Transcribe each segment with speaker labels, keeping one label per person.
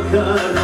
Speaker 1: I've.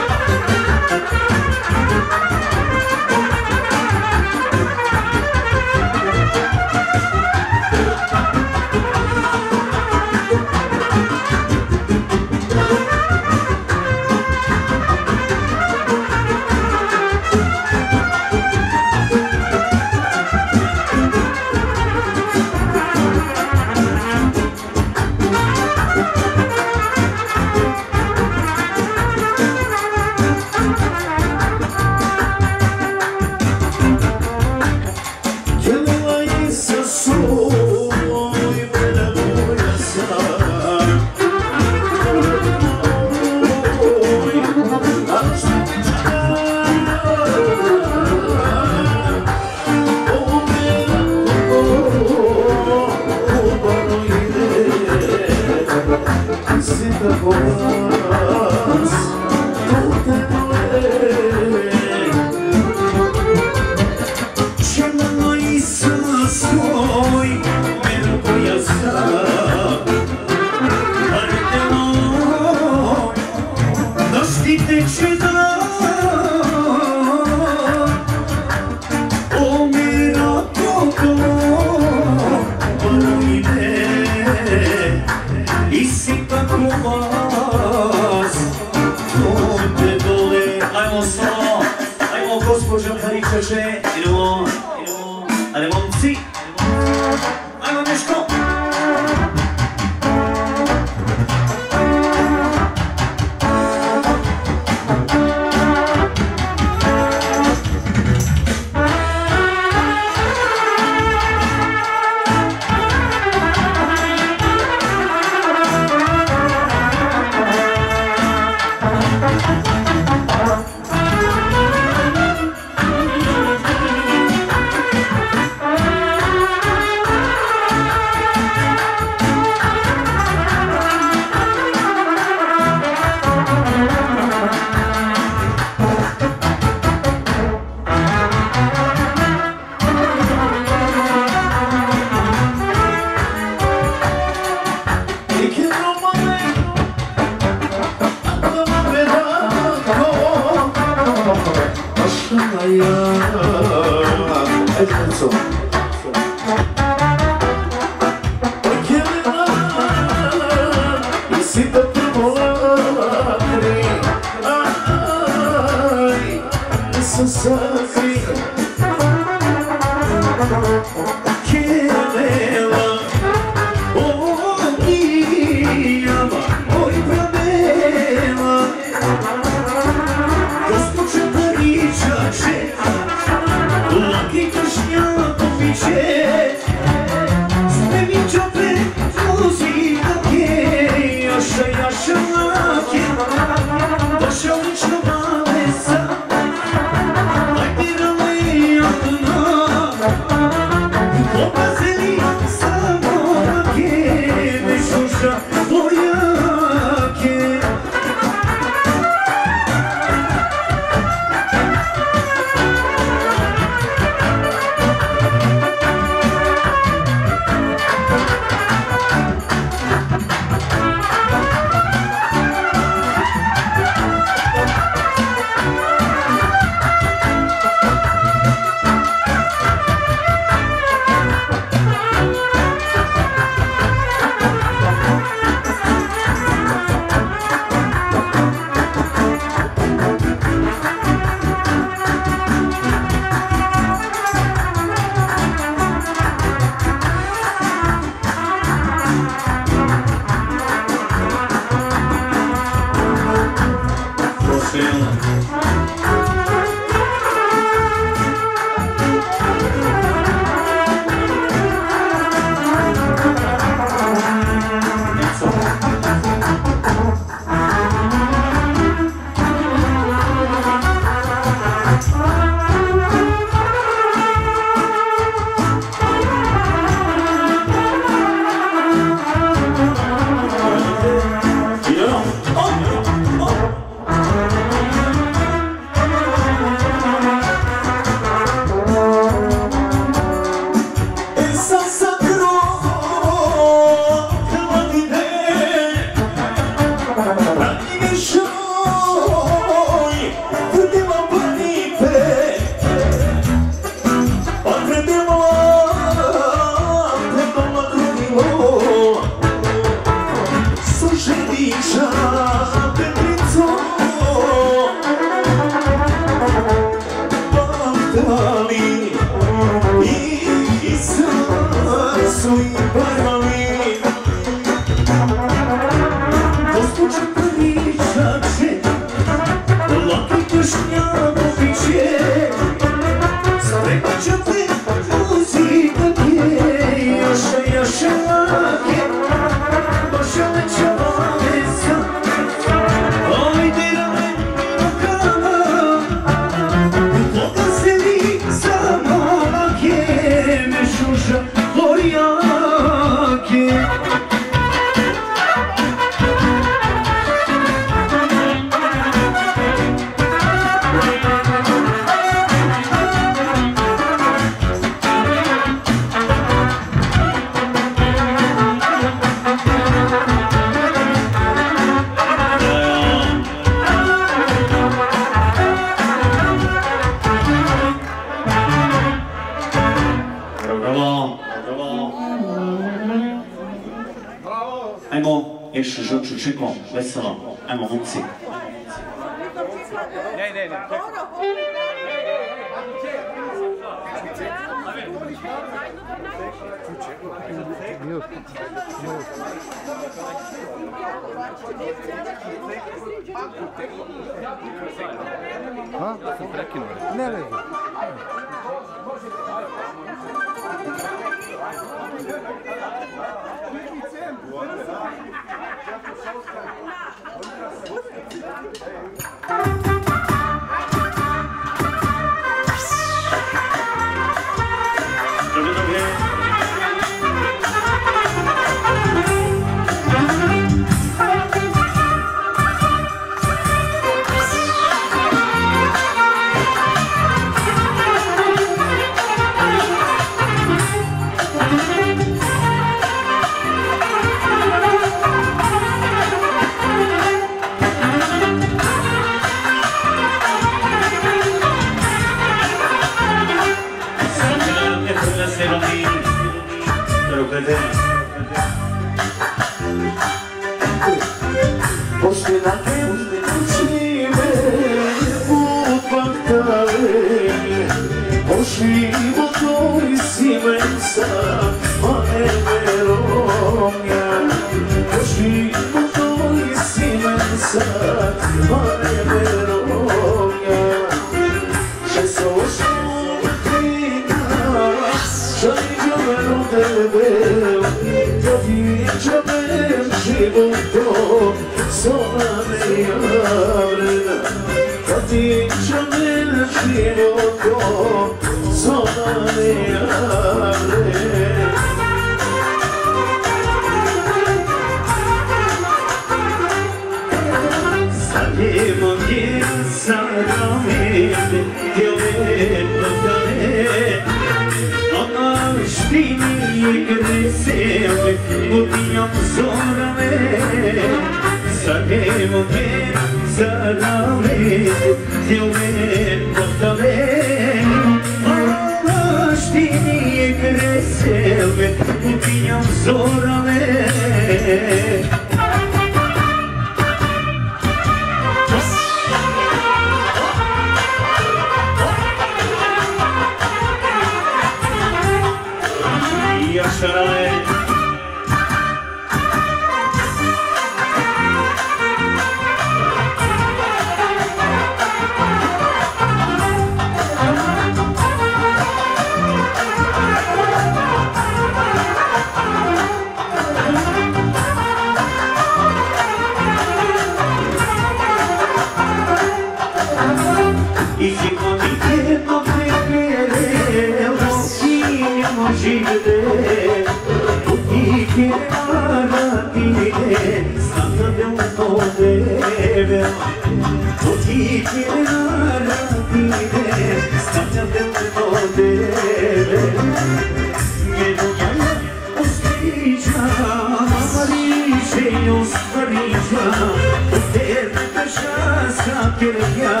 Speaker 1: dünya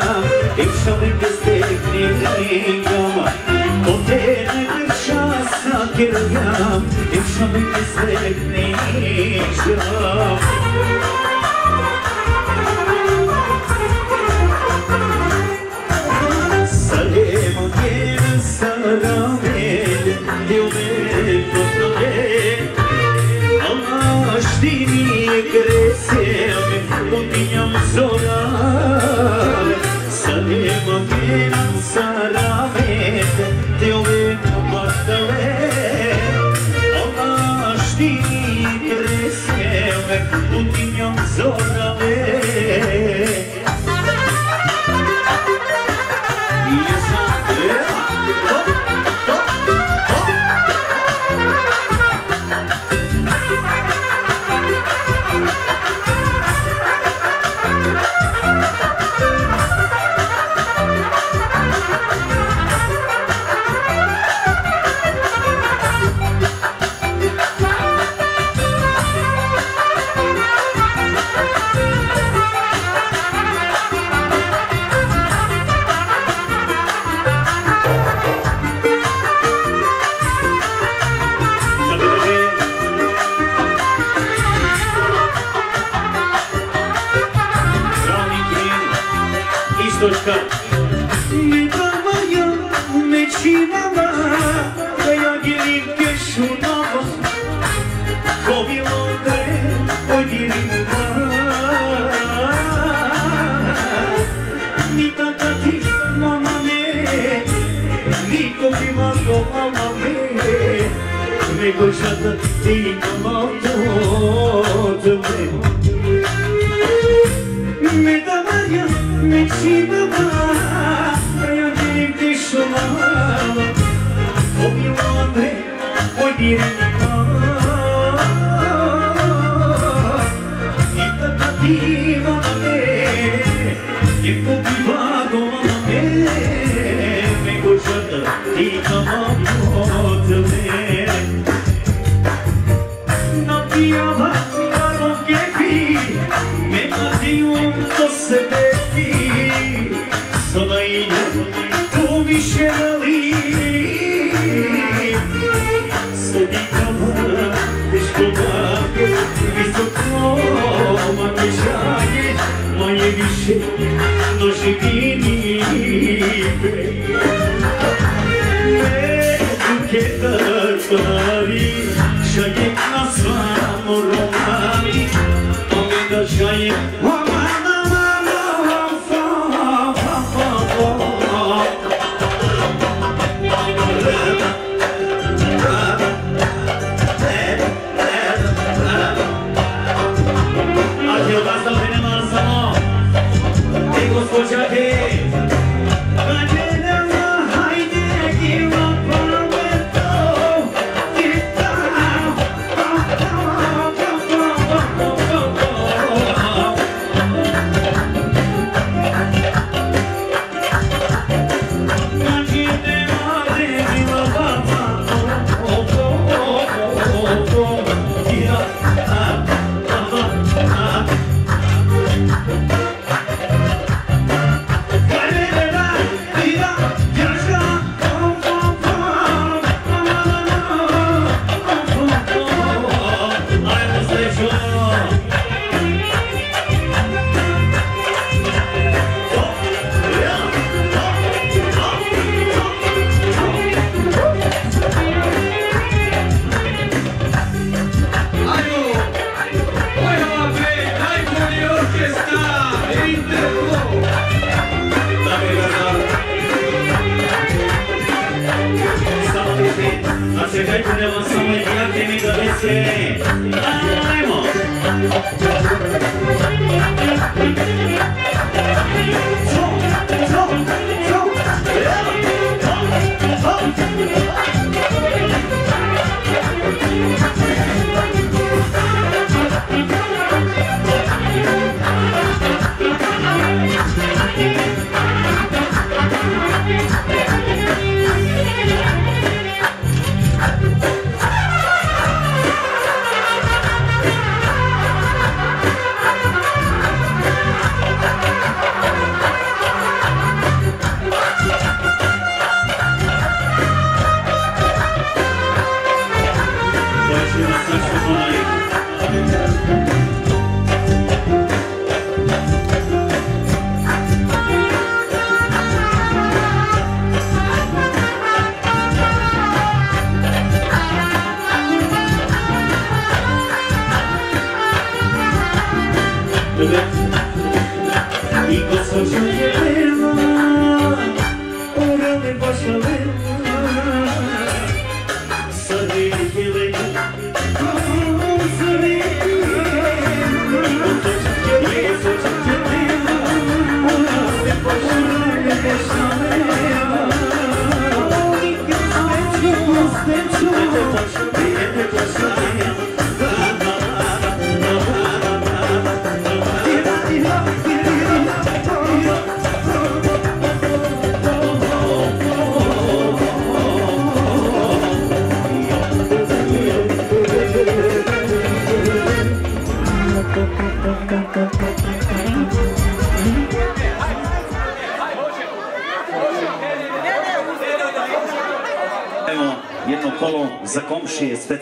Speaker 1: İnsanı gözlerini yama O derin şahsa girgam İnsanı gözlerini yama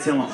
Speaker 1: 新网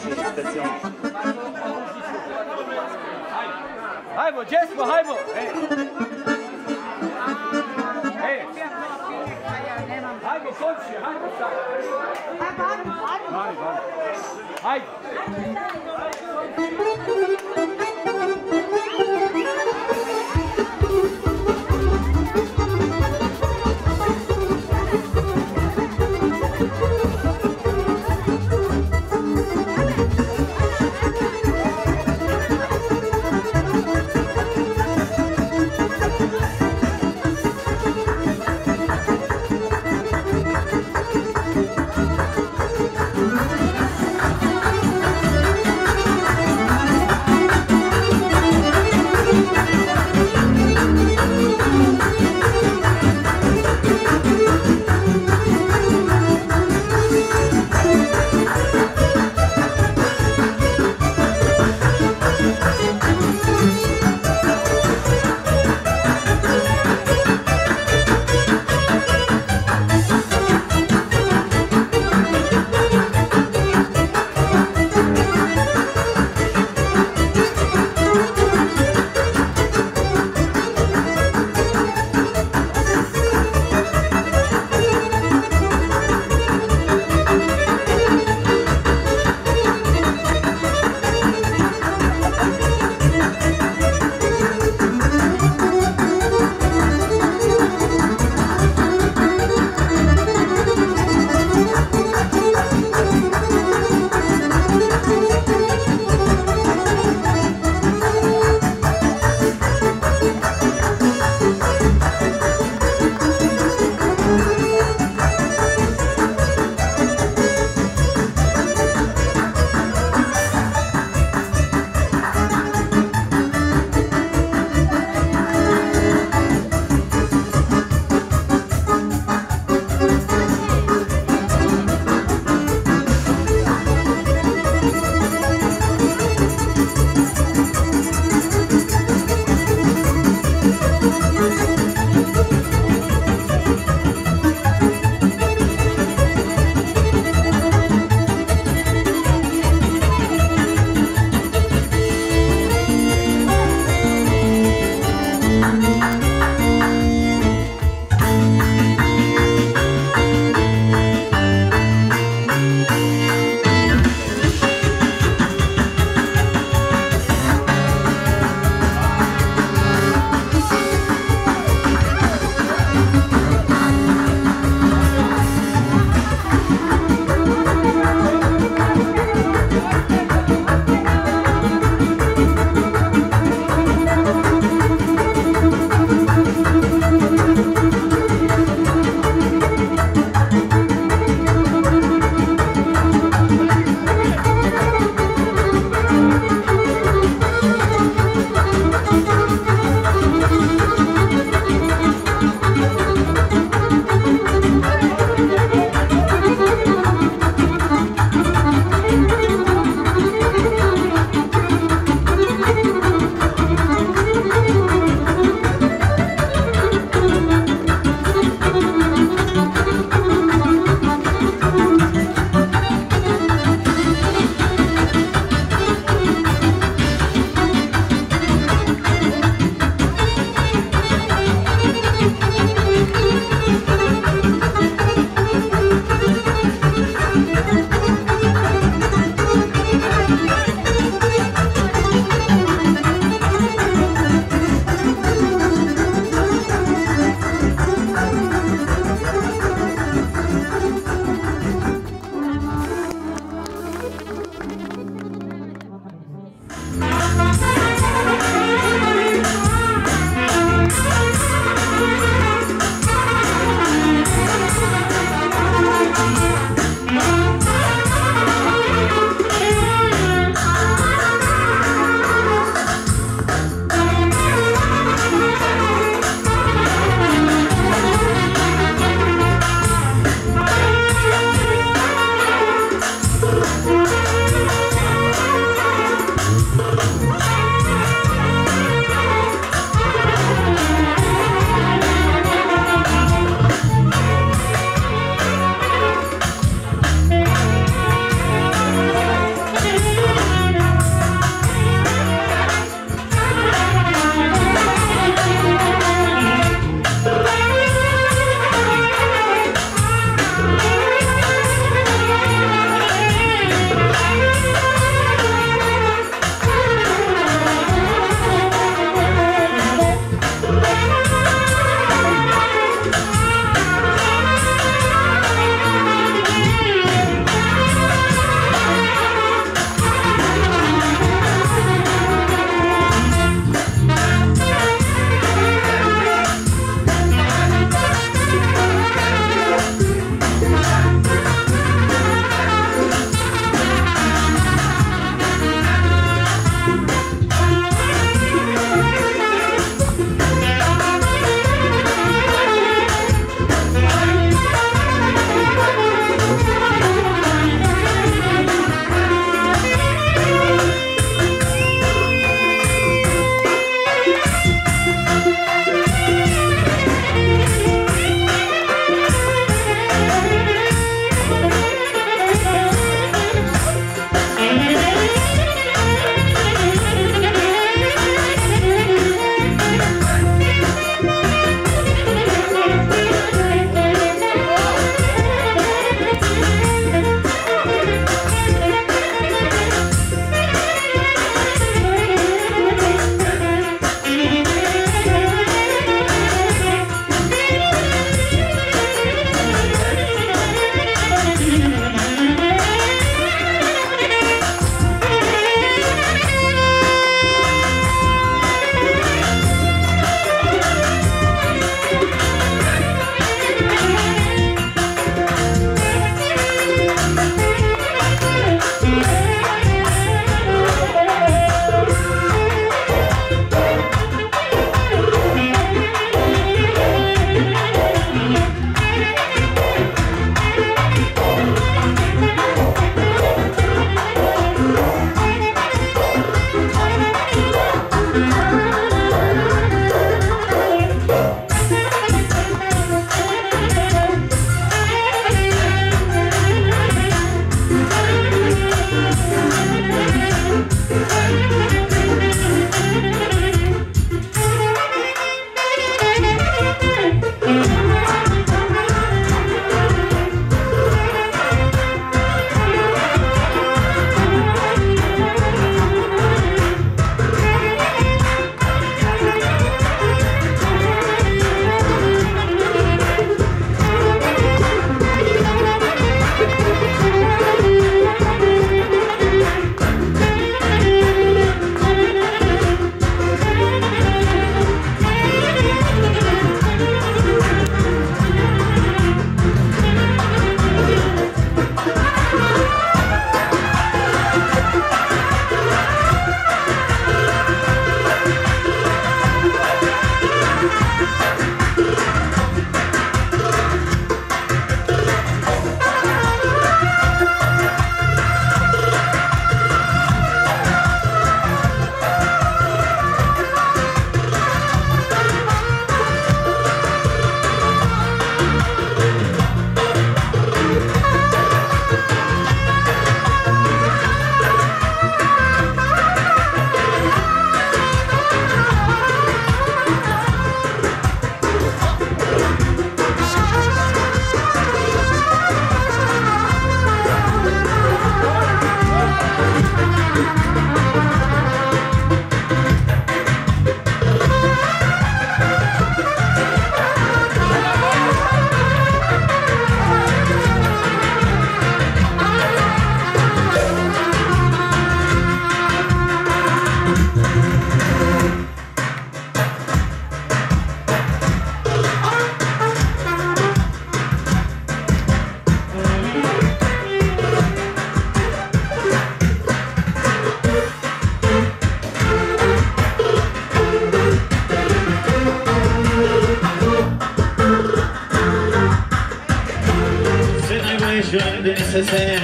Speaker 1: sesle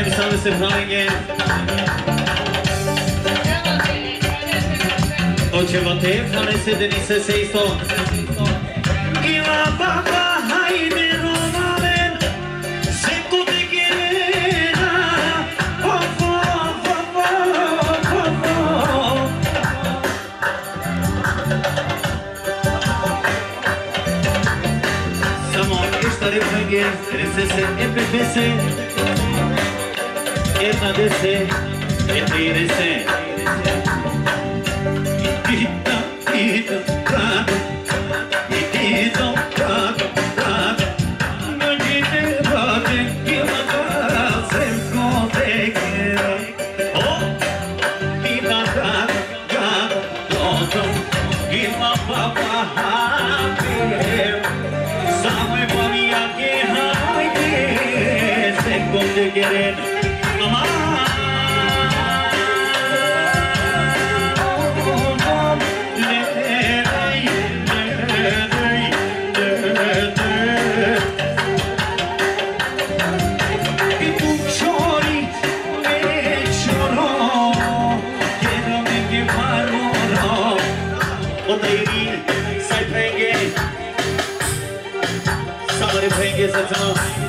Speaker 1: efsanesi Frangen Oče vate efsanesi Denise Seyson MPC, MPC, Hernández, MPC. 是怎么？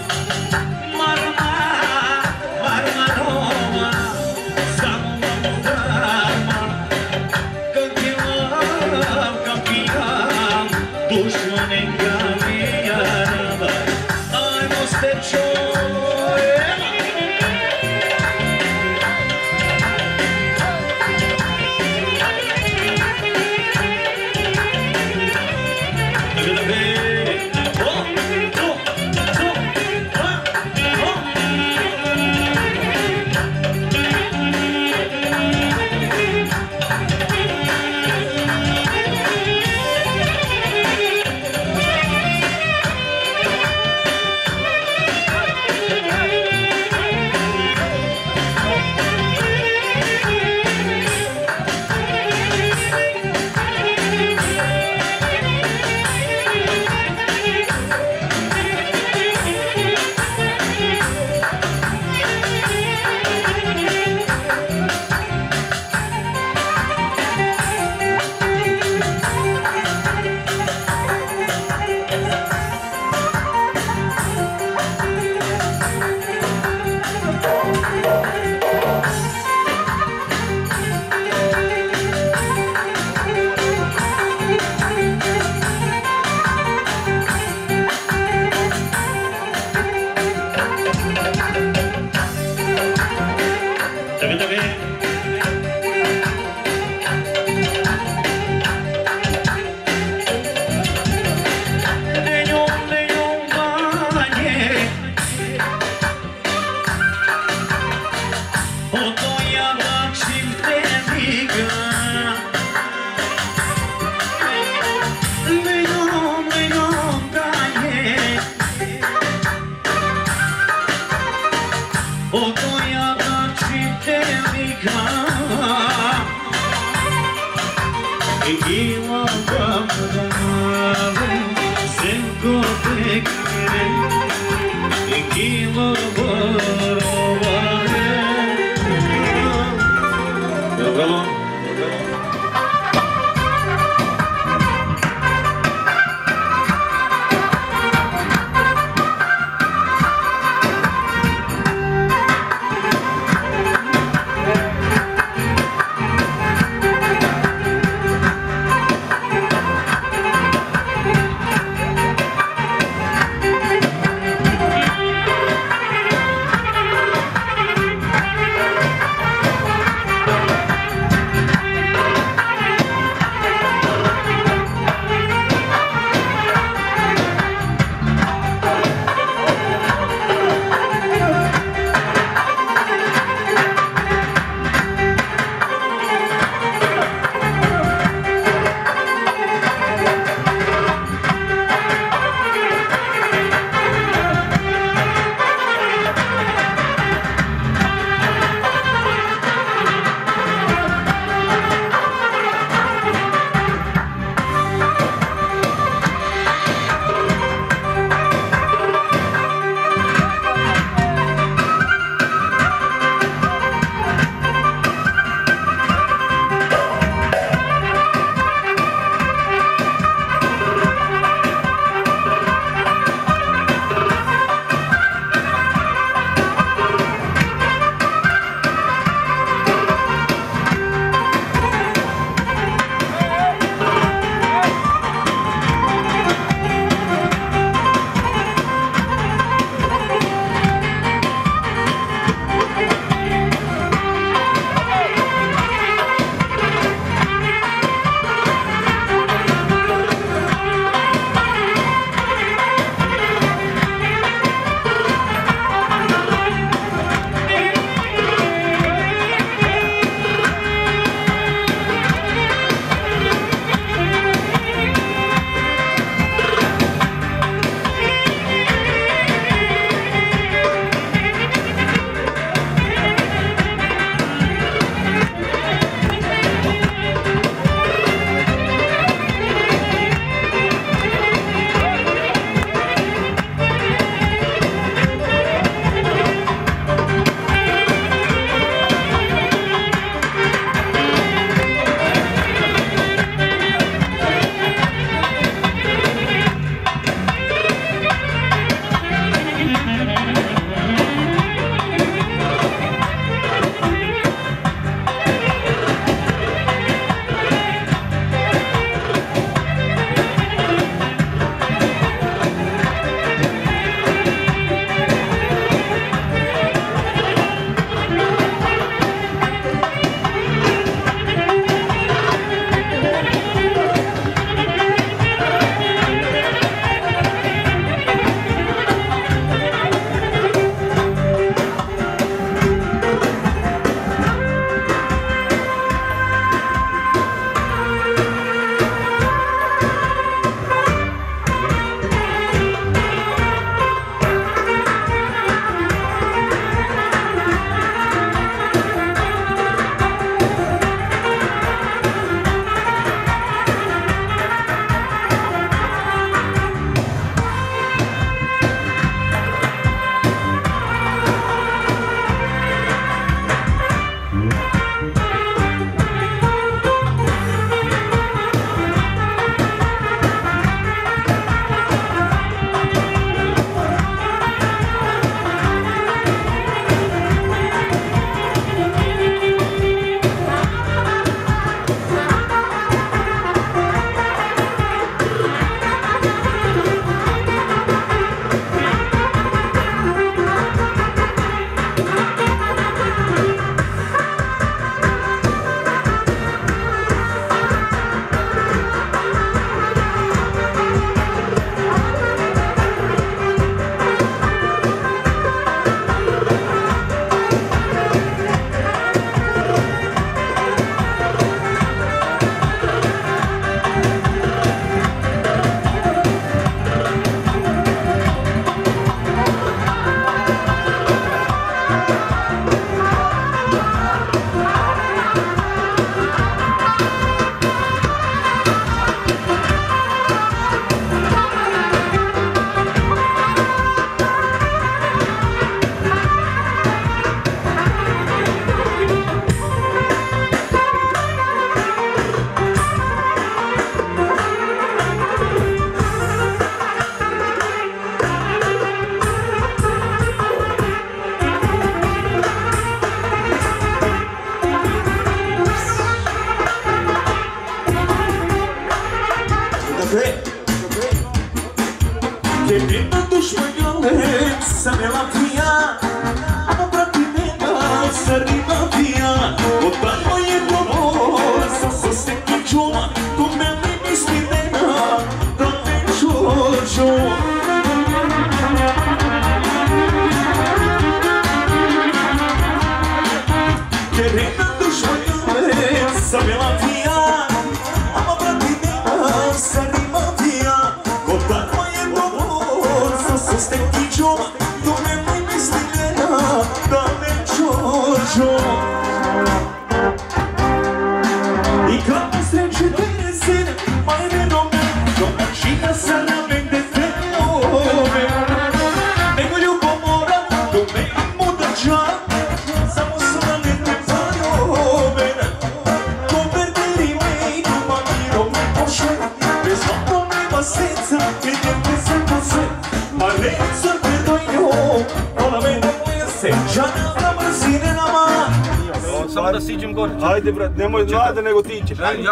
Speaker 1: Oh,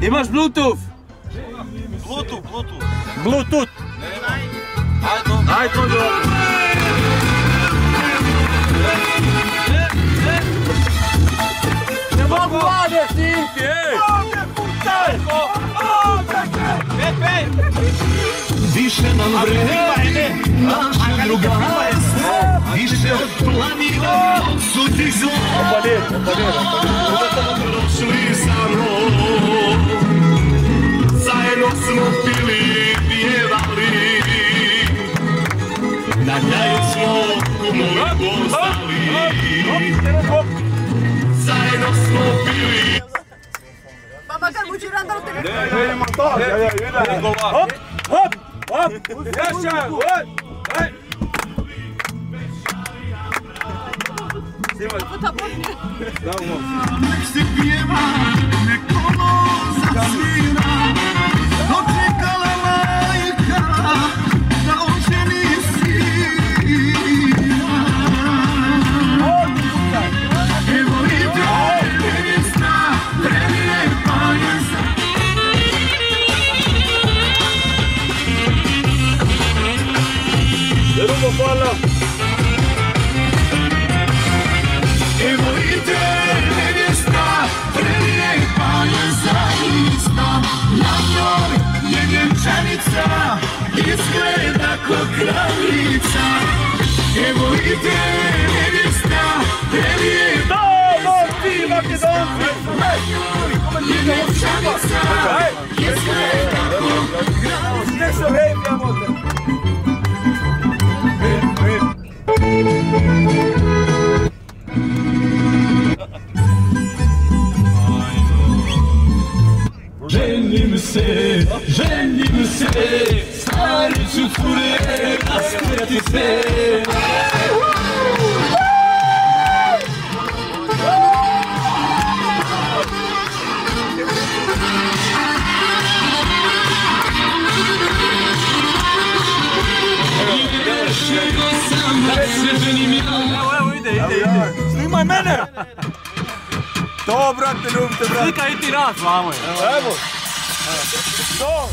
Speaker 2: Imaš Bluetooth?
Speaker 3: Bluetooth, Bluetooth.
Speaker 2: Bluetooth.
Speaker 3: هي هوب هوب
Speaker 2: هوب يا شباب brate, ljubite, brate.
Speaker 3: Slika i ti nas, vamo je.
Speaker 2: Evo. To.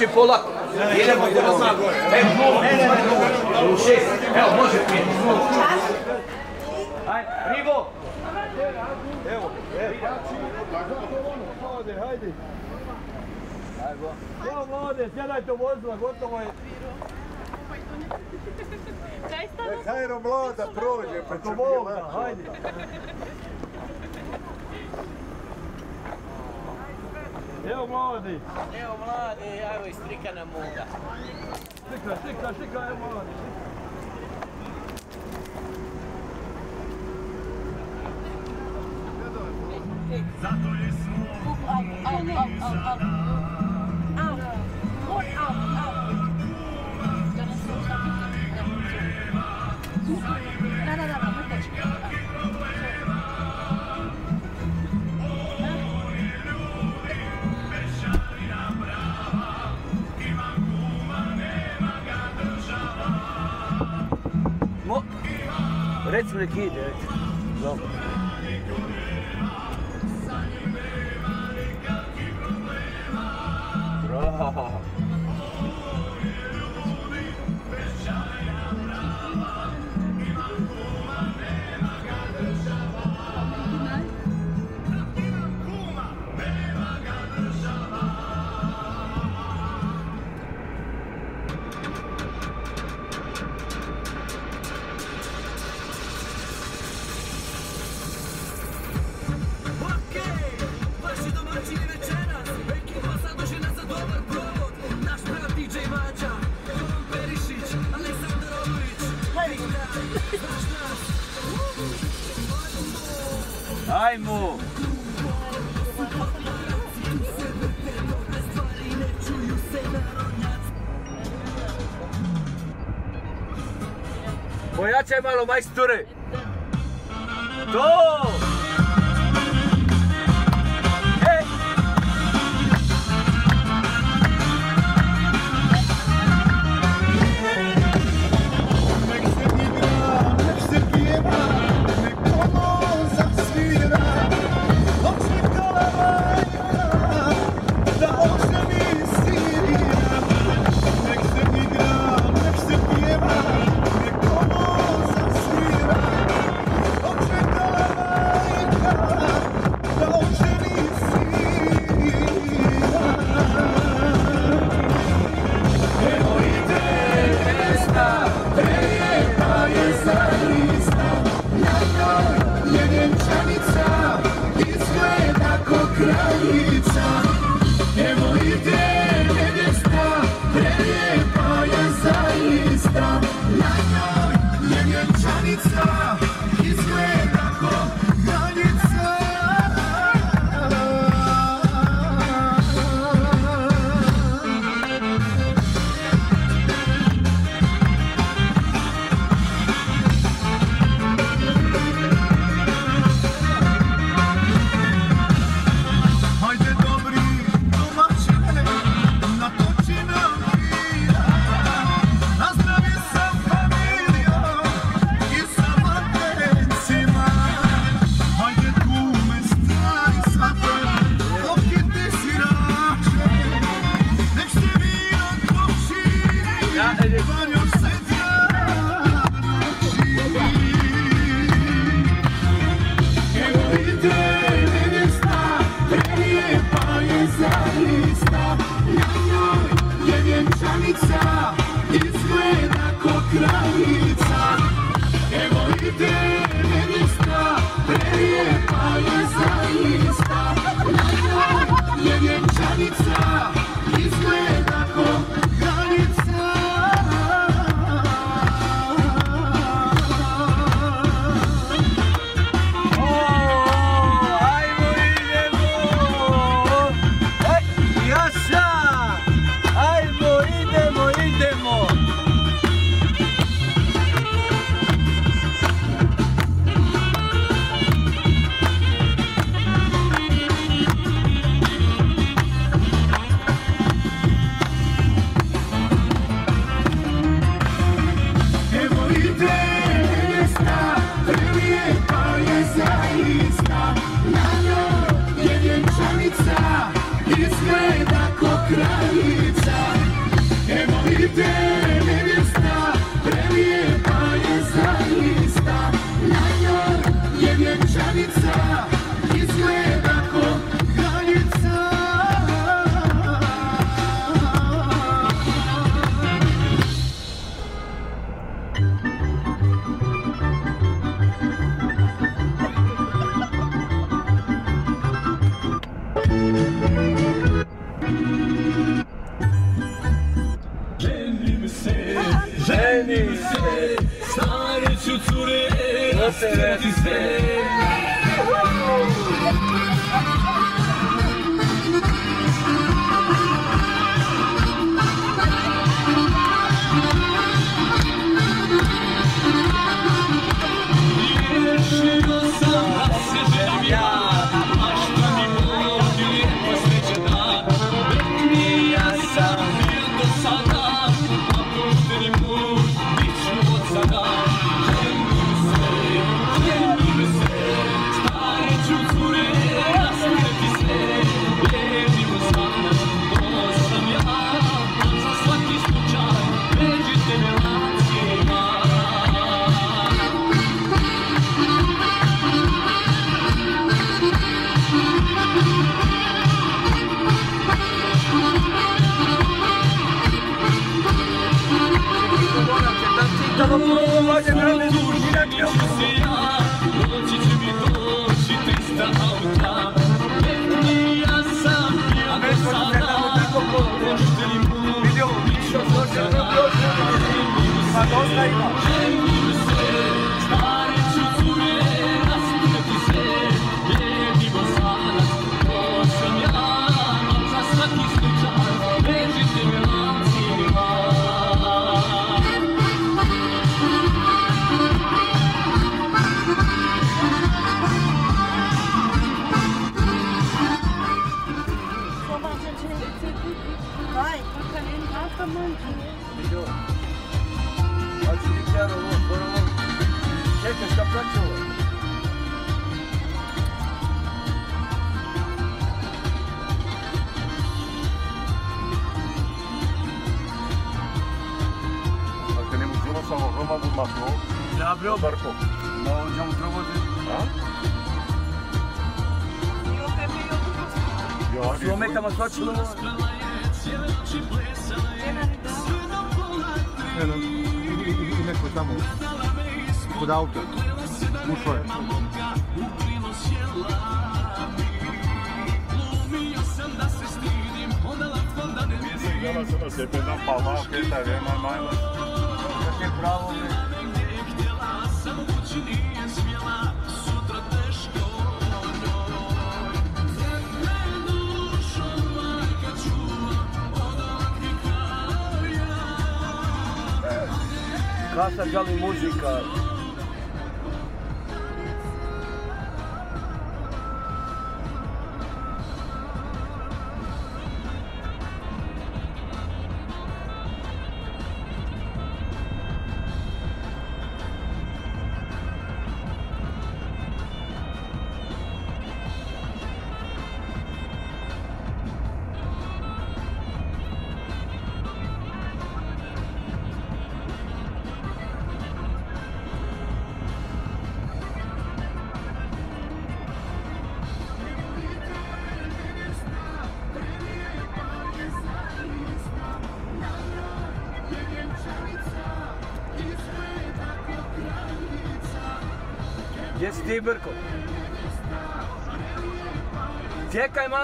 Speaker 4: You pull. actually get that. Patrzcie malo
Speaker 2: majstury! To!
Speaker 5: Let's go.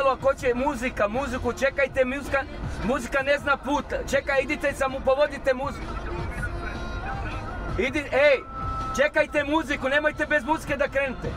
Speaker 5: selu ako će muzika, muziku, čekajte muzika, muzika ne zna put, čekaj, idite samo, povodite muziku. Idi, ej, čekajte muziku, nemojte bez muzike da krenete.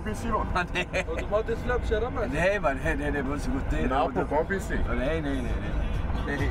Speaker 2: PC
Speaker 6: då?
Speaker 4: nej.
Speaker 2: Och
Speaker 6: har inte med? Nej, man,
Speaker 2: nej, nej, det var så gott det.
Speaker 4: Men på kom
Speaker 2: PC? Nej, nej, nej. nej.
Speaker 5: nej.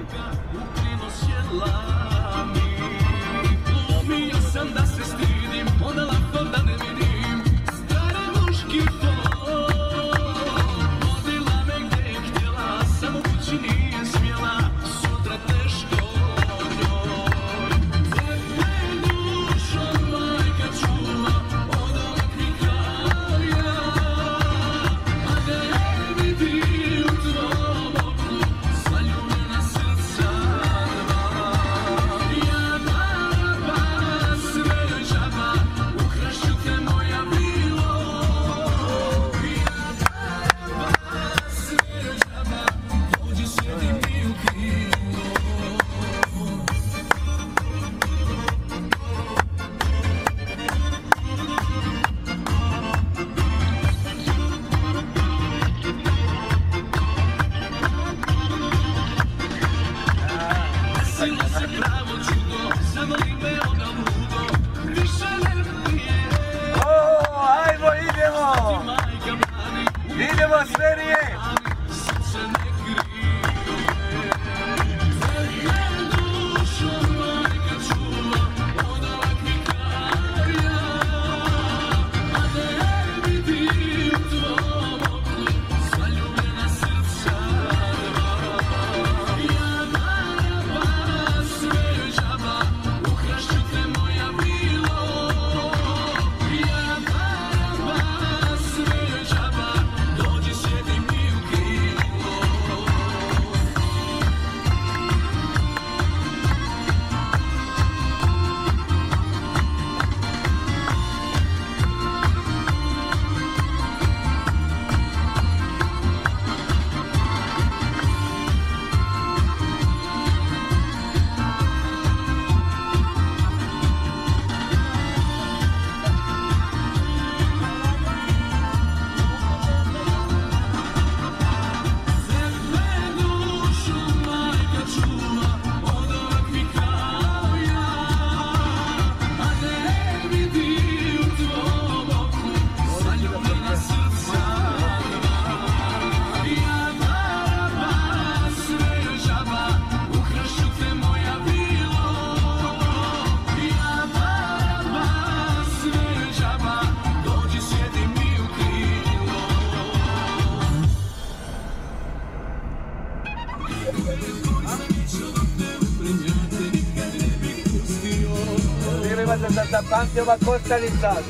Speaker 5: campeão é a
Speaker 7: costalizado.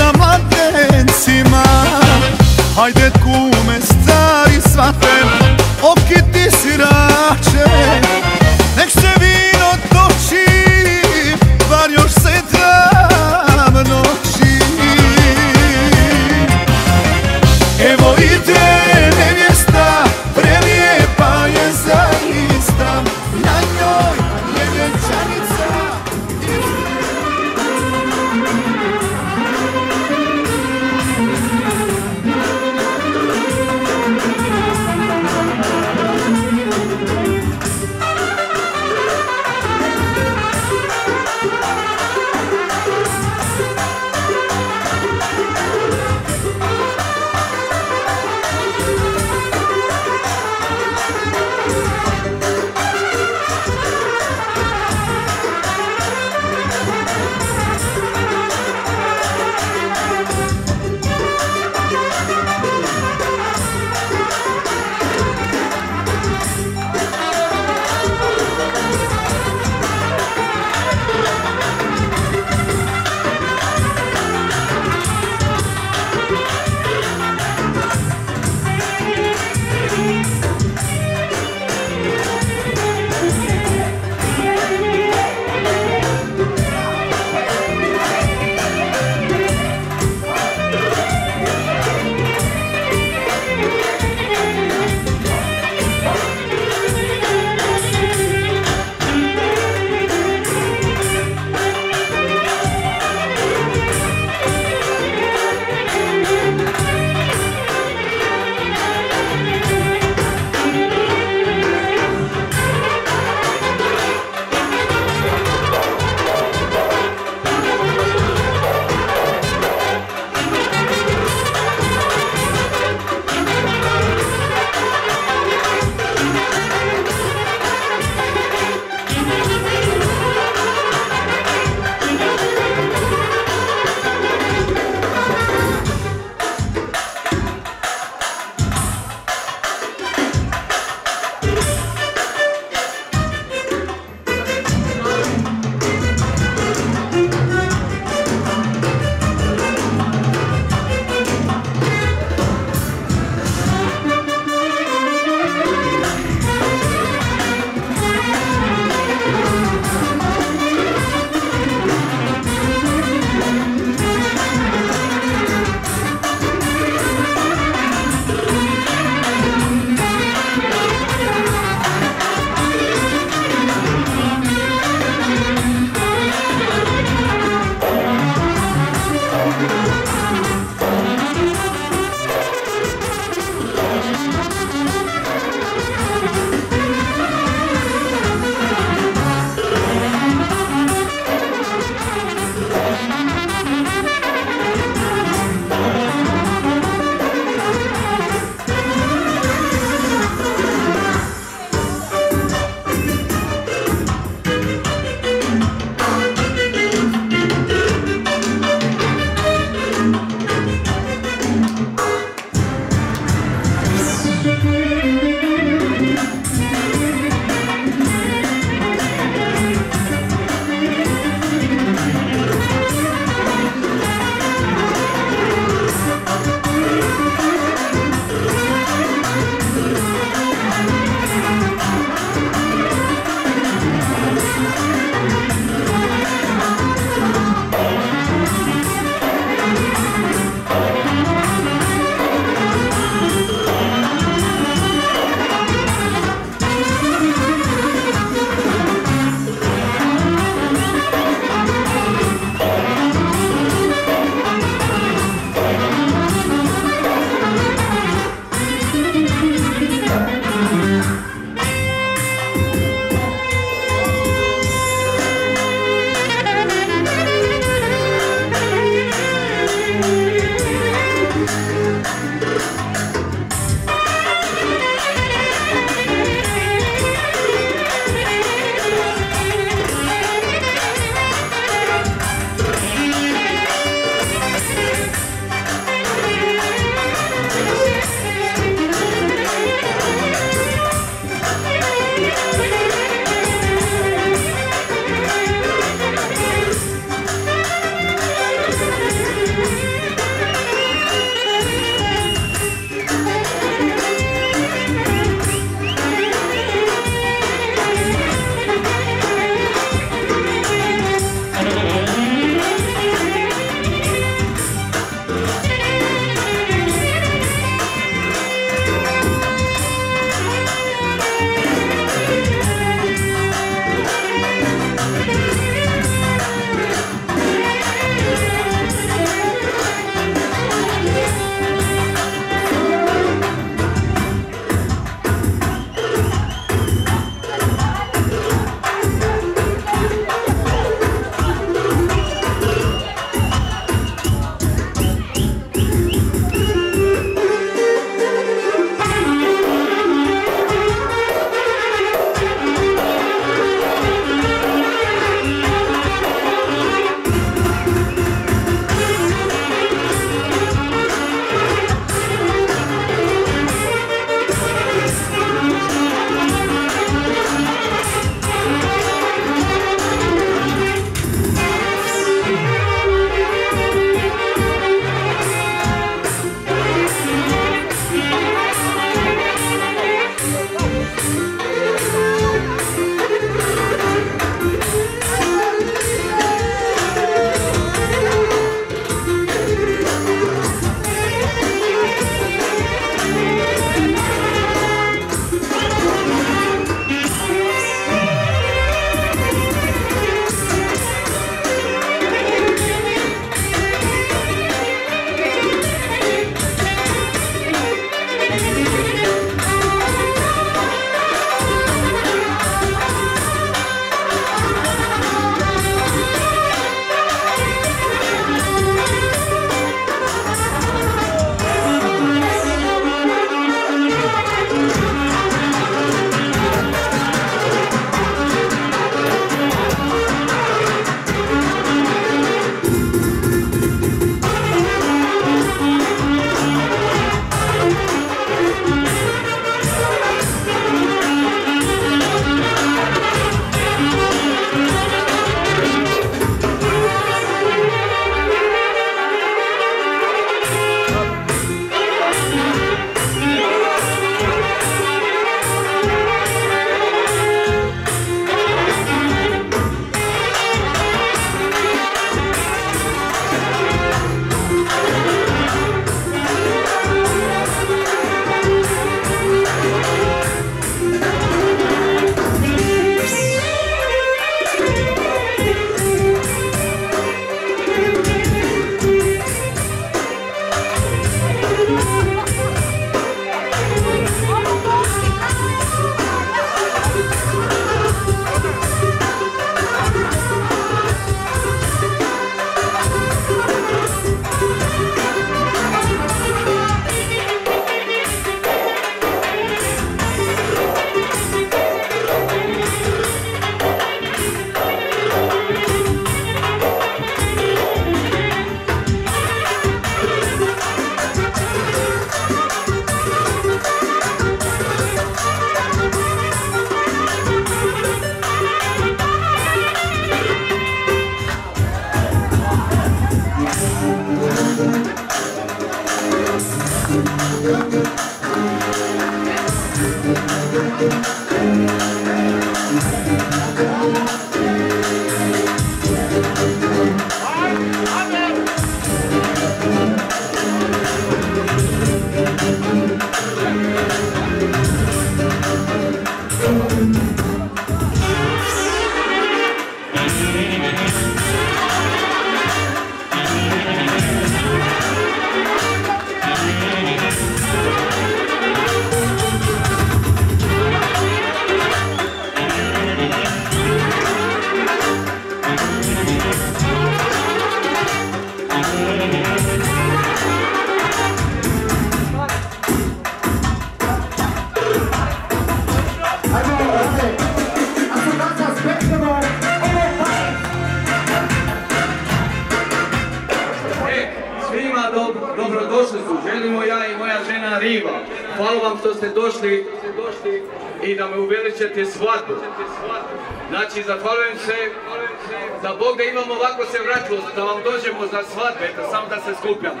Speaker 7: Dođemo za svadbe, da samo da se skupljamo.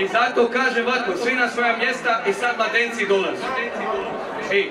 Speaker 7: I zato kažem ovako, svi na svoja mjesta i sad mladenci dolaze. Ej,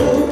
Speaker 7: Oh.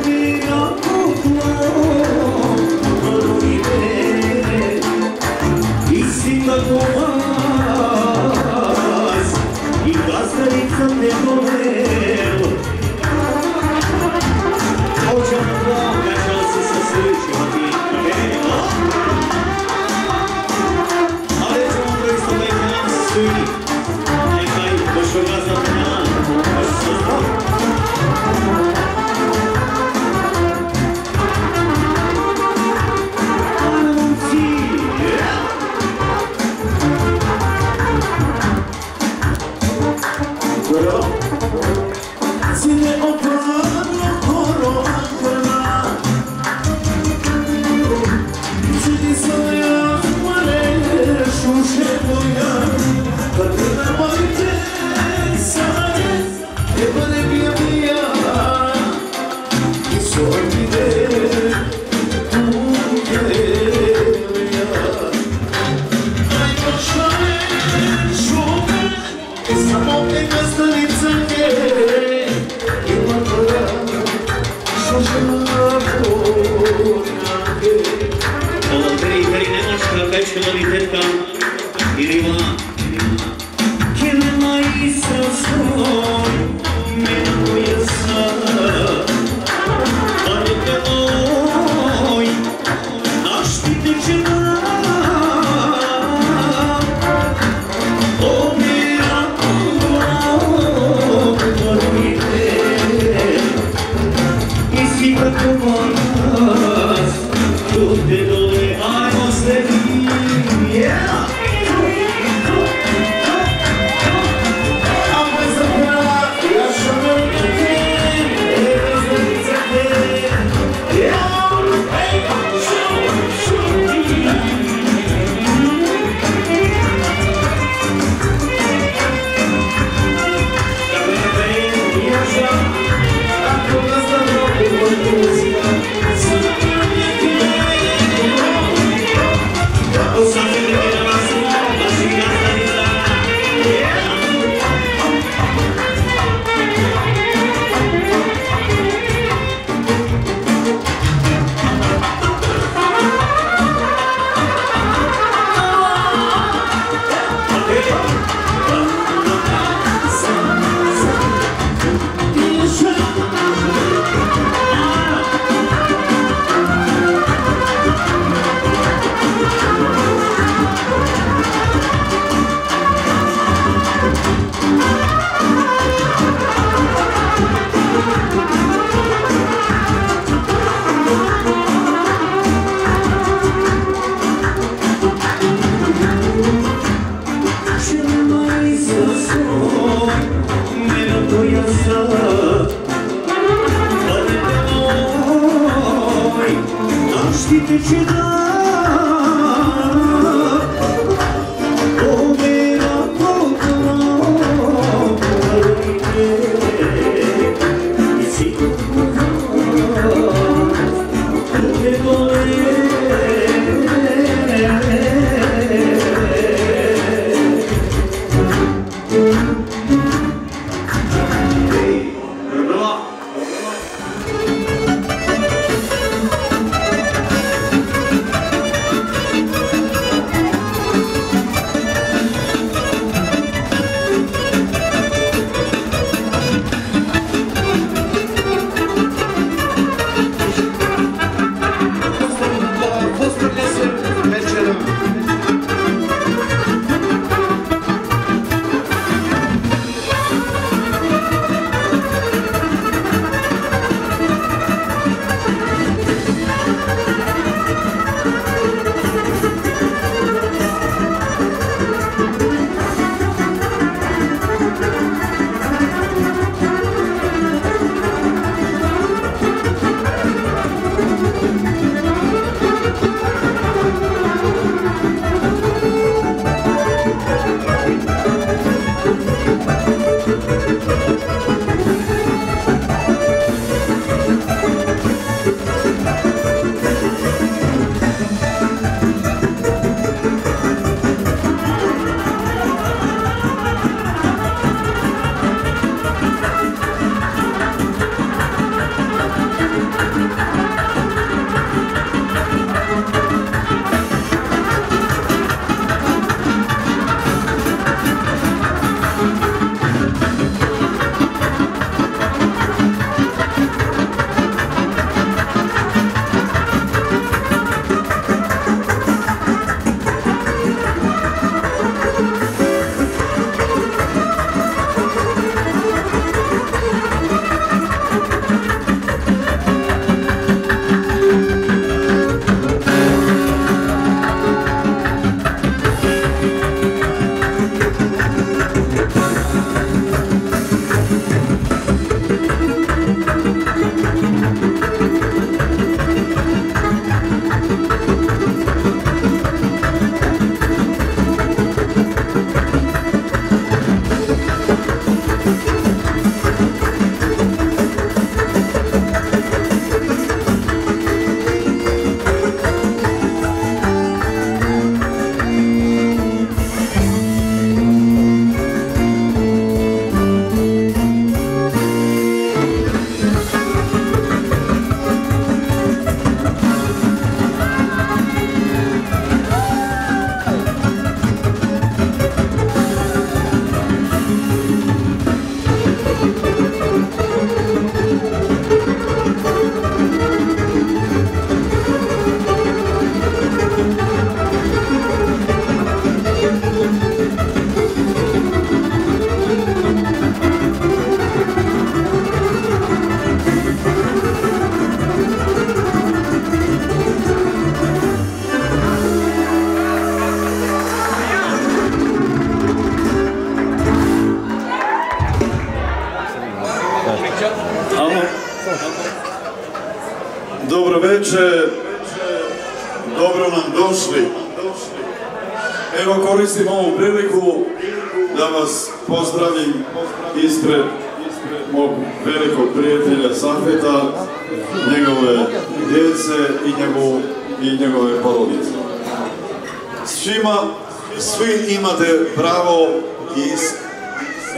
Speaker 8: Imate pravo i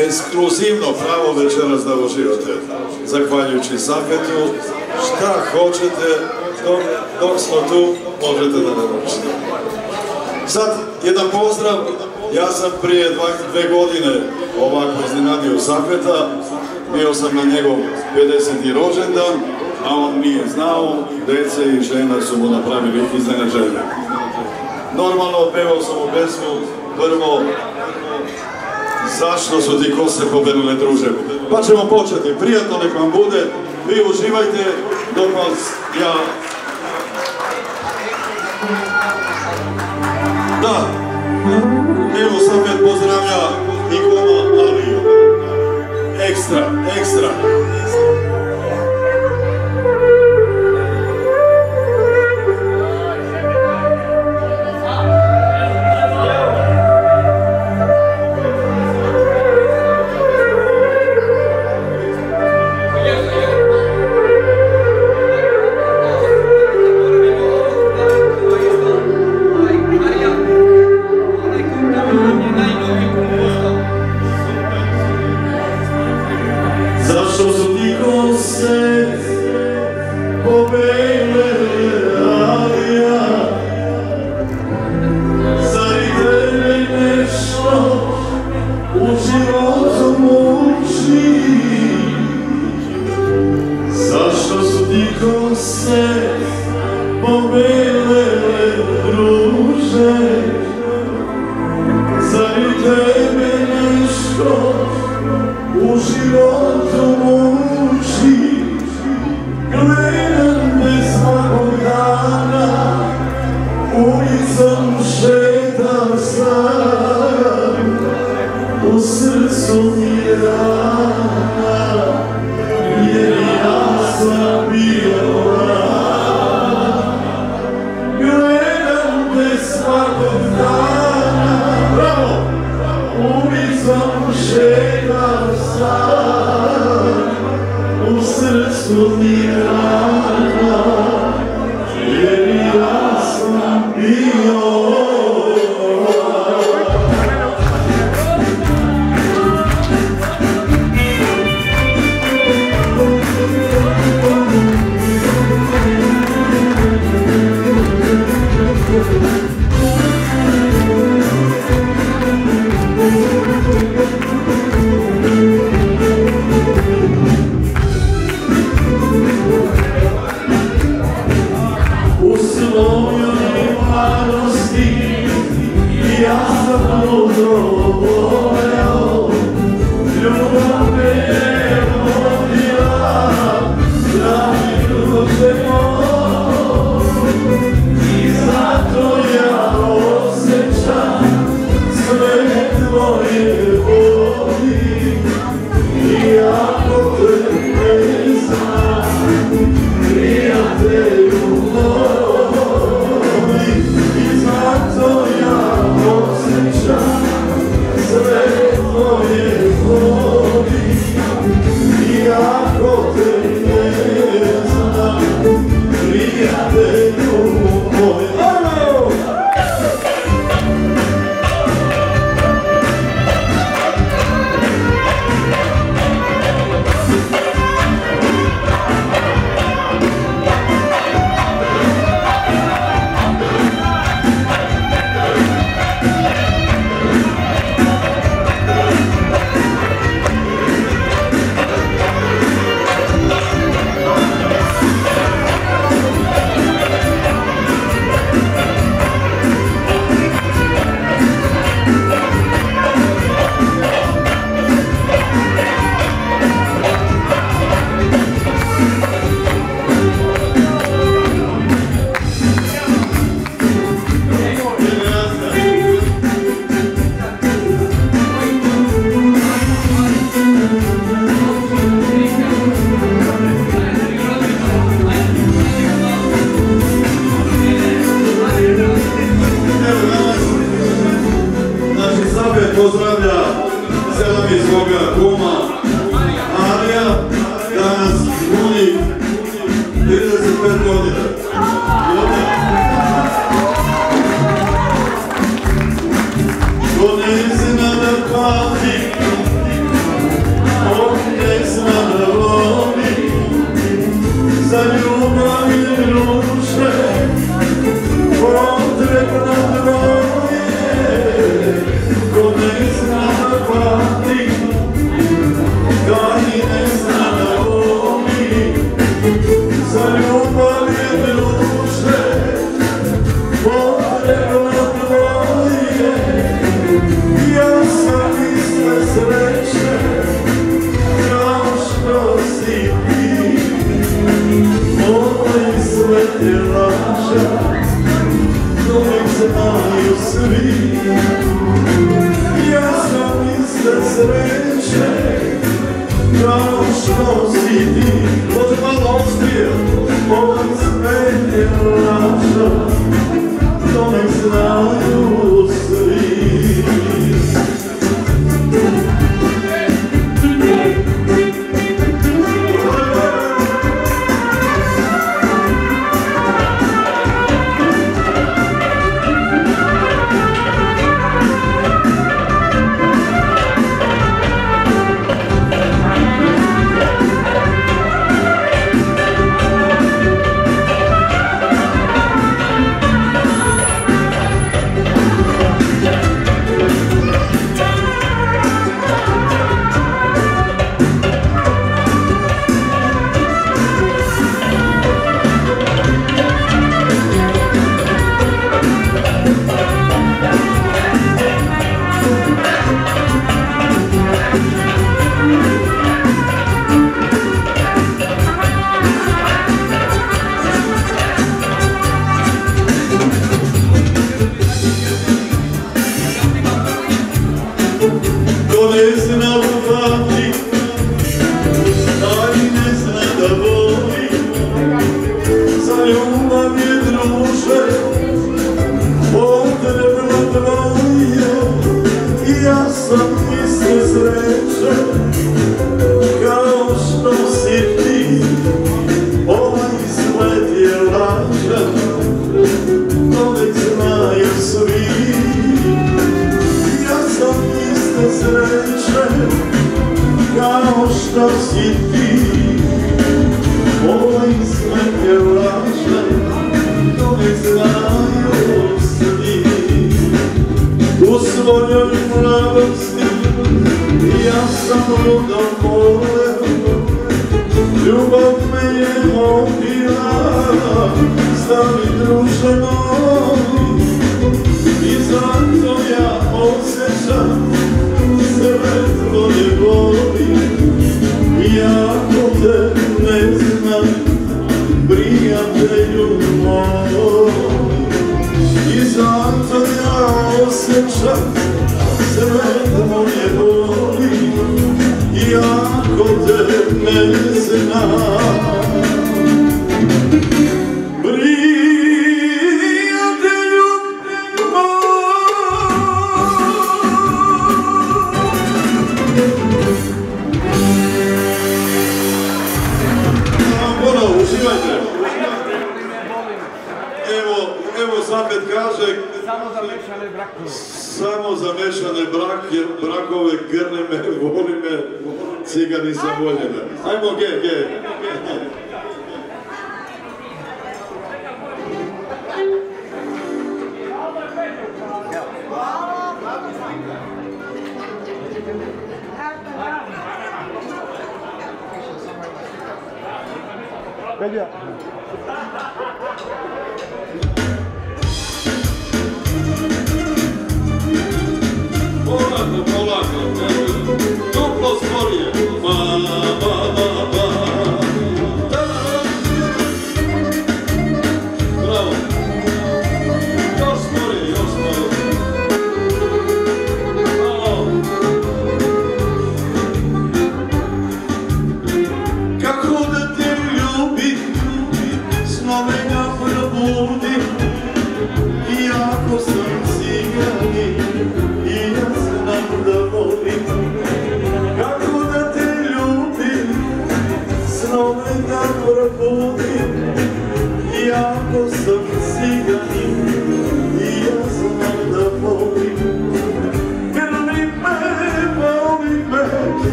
Speaker 8: ekskluzivno pravo večeras da uživate. Zahvaljujući Safetu, šta hoćete, dok, smo tu, možete da naručite. Sad, jedan pozdrav, ja sam prije dva, dve godine ovako iznenadio Safeta, bio sam na njegov 50. rođendan, a on nije znao, dece i žena su mu napravili iznenađenje. Normalno, pevao sam u pesmu, prvo, Zašto su ti kose pobenule druže? Pa ćemo početi. Prijatno nek vam bude. Vi uživajte dok vas ja...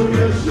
Speaker 1: Yes,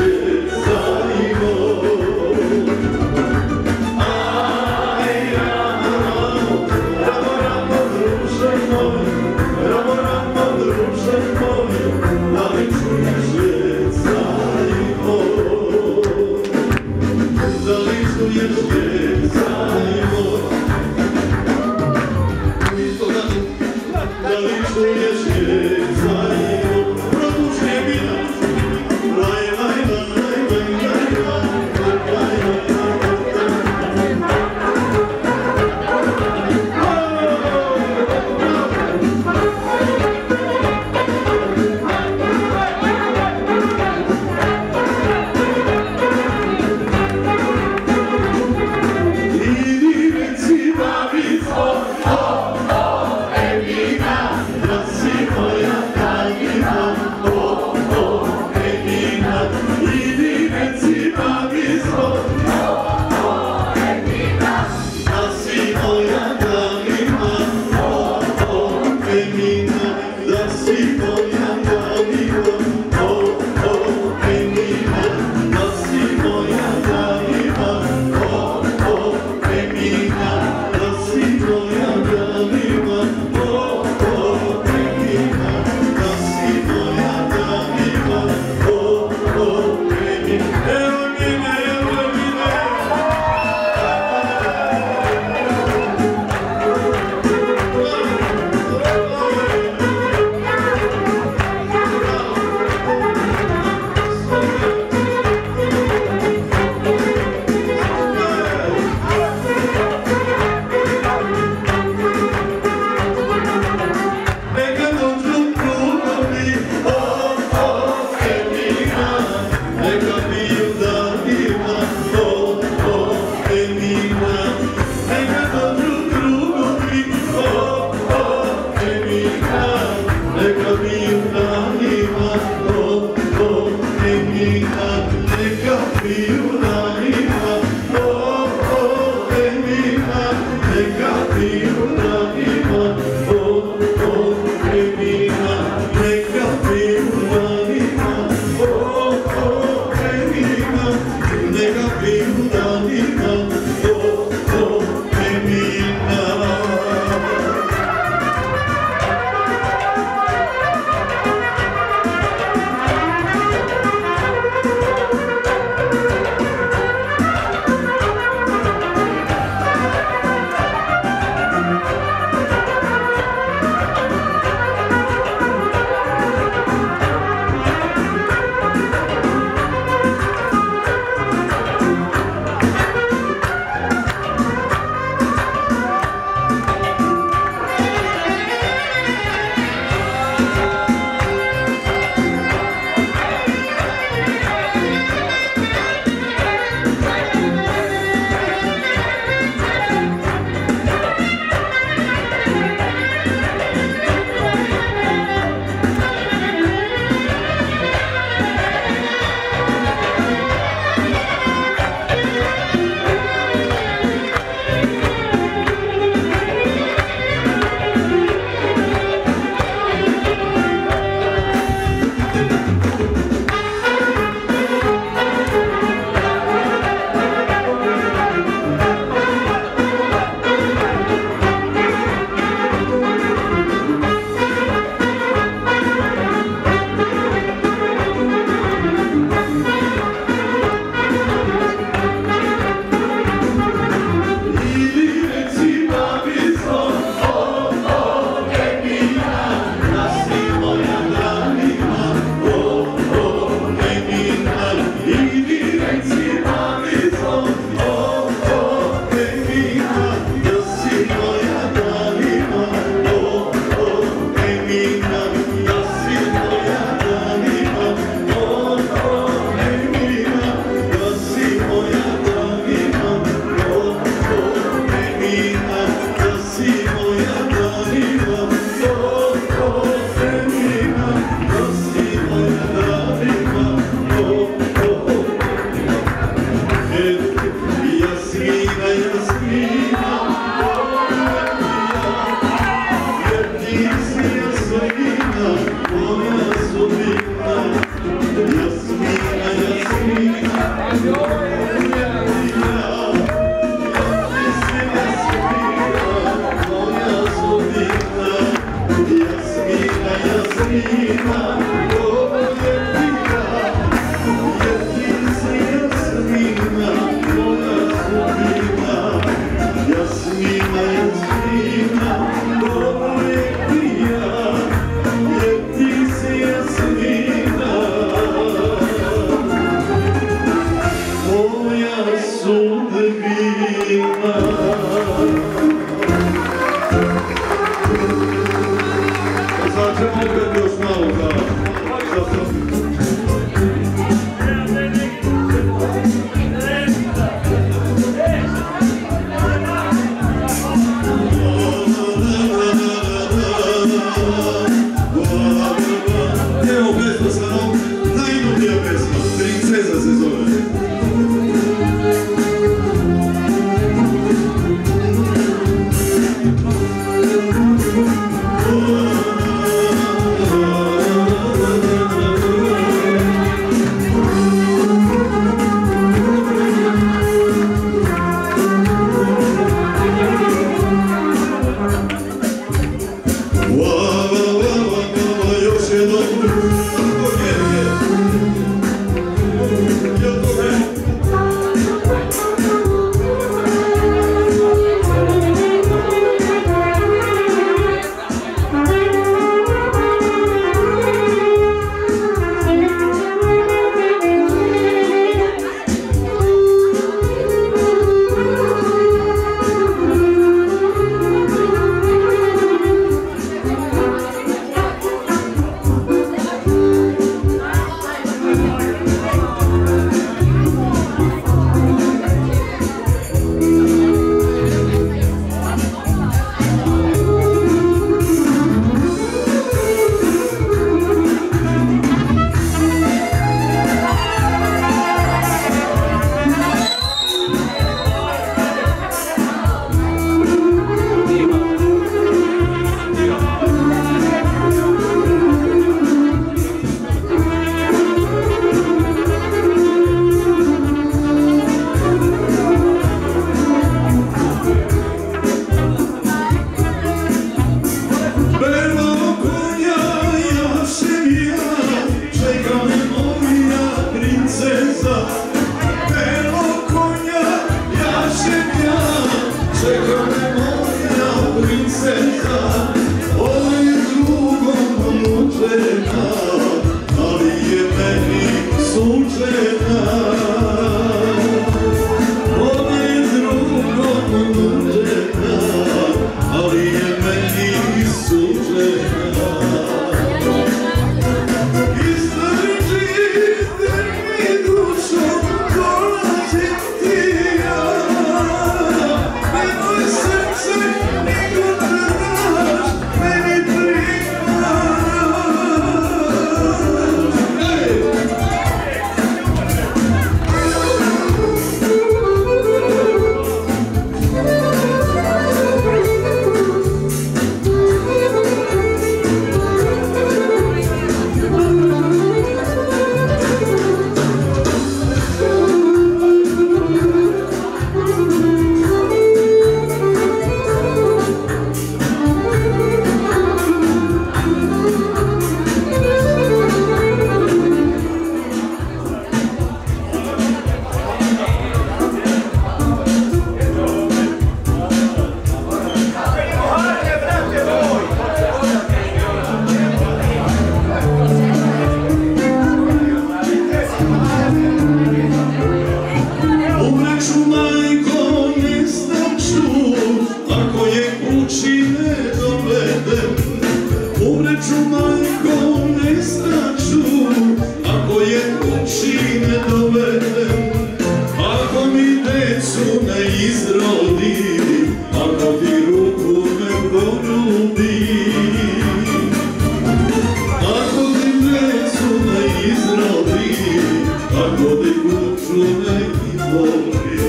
Speaker 1: Соловей и море